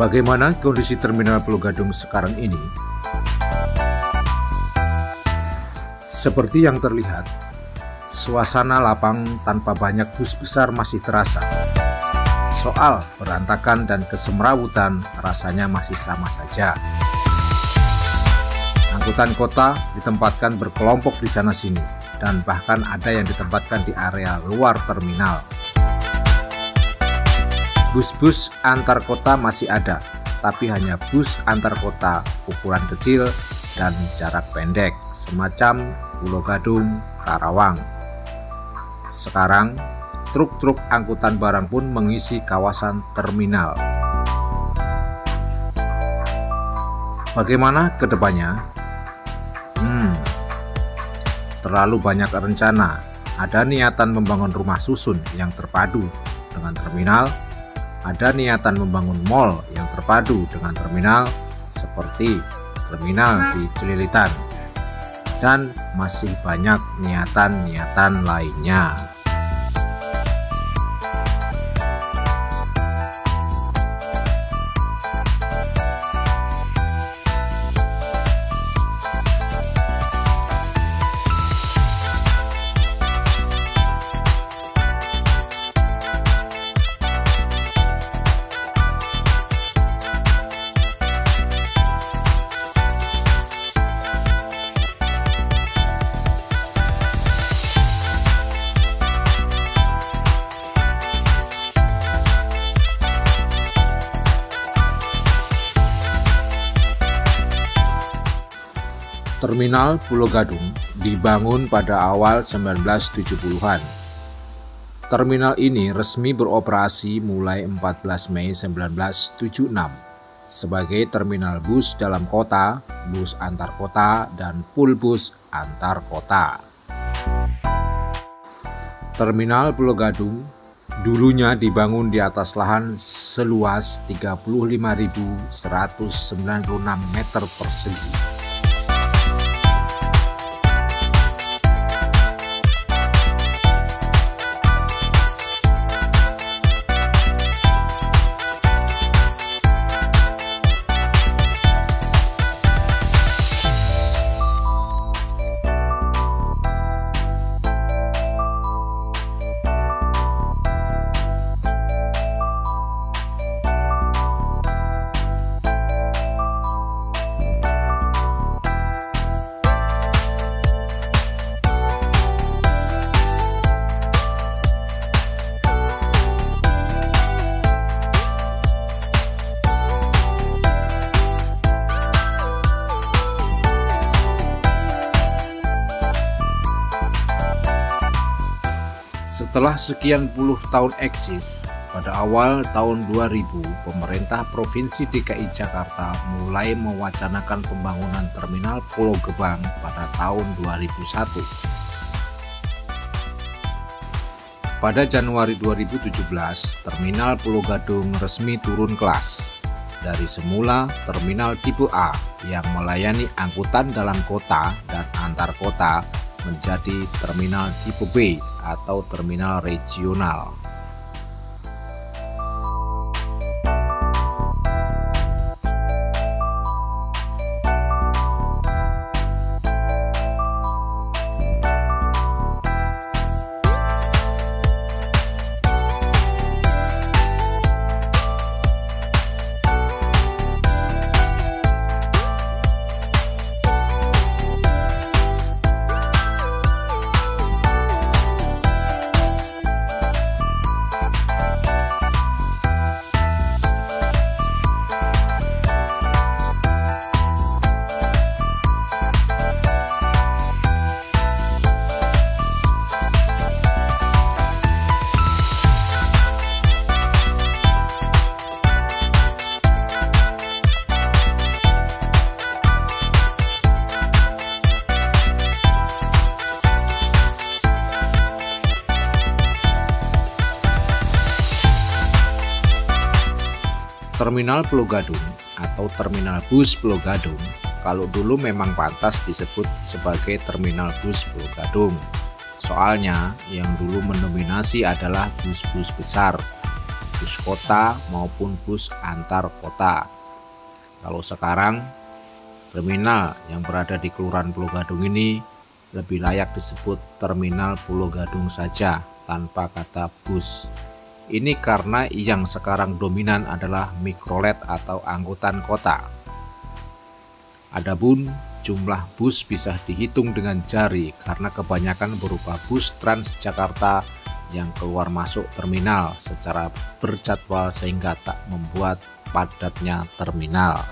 Bagaimana kondisi Terminal Pulau Gadung sekarang ini? Seperti yang terlihat, suasana lapang tanpa banyak bus besar masih terasa. Soal berantakan dan kesemrawutan rasanya masih sama saja. Angkutan kota ditempatkan berkelompok di sana-sini, dan bahkan ada yang ditempatkan di area luar terminal. Bus-bus antar kota masih ada, tapi hanya bus antar kota ukuran kecil dan jarak pendek, semacam Pulau Gadung, Karawang. Sekarang, truk-truk angkutan barang pun mengisi kawasan terminal. Bagaimana ke depannya? Hmm, terlalu banyak rencana. Ada niatan membangun rumah susun yang terpadu dengan terminal ada niatan membangun mall yang terpadu dengan terminal seperti terminal di Celilitan dan masih banyak niatan-niatan lainnya. Terminal Pulau Gadung dibangun pada awal 1970-an. Terminal ini resmi beroperasi mulai 14 Mei 1976 sebagai terminal bus dalam kota, bus antar kota, dan pool bus antar kota. Terminal Pulau Gadung dulunya dibangun di atas lahan seluas 35.196 meter persegi Setelah sekian puluh tahun eksis, pada awal tahun 2000, pemerintah Provinsi DKI Jakarta mulai mewacanakan pembangunan Terminal Pulau Gebang pada tahun 2001. Pada Januari 2017, Terminal Pulau Gadung resmi turun kelas. Dari semula Terminal Tipe A yang melayani angkutan dalam kota dan antar kota menjadi Terminal Tipe B atau terminal regional. Terminal Pulau Gadung atau Terminal Bus Pulau Gadung kalau dulu memang pantas disebut sebagai Terminal Bus Pulau Gadung. Soalnya yang dulu mendominasi adalah bus-bus besar bus kota maupun bus antar kota. Kalau sekarang, terminal yang berada di Kelurahan Pulau Gadung ini lebih layak disebut terminal Pulau Gadung saja tanpa kata bus. Ini karena yang sekarang dominan adalah mikrolet atau angkutan kota. Adapun jumlah bus bisa dihitung dengan jari karena kebanyakan berupa bus Transjakarta yang keluar masuk terminal secara berjadwal sehingga tak membuat padatnya terminal.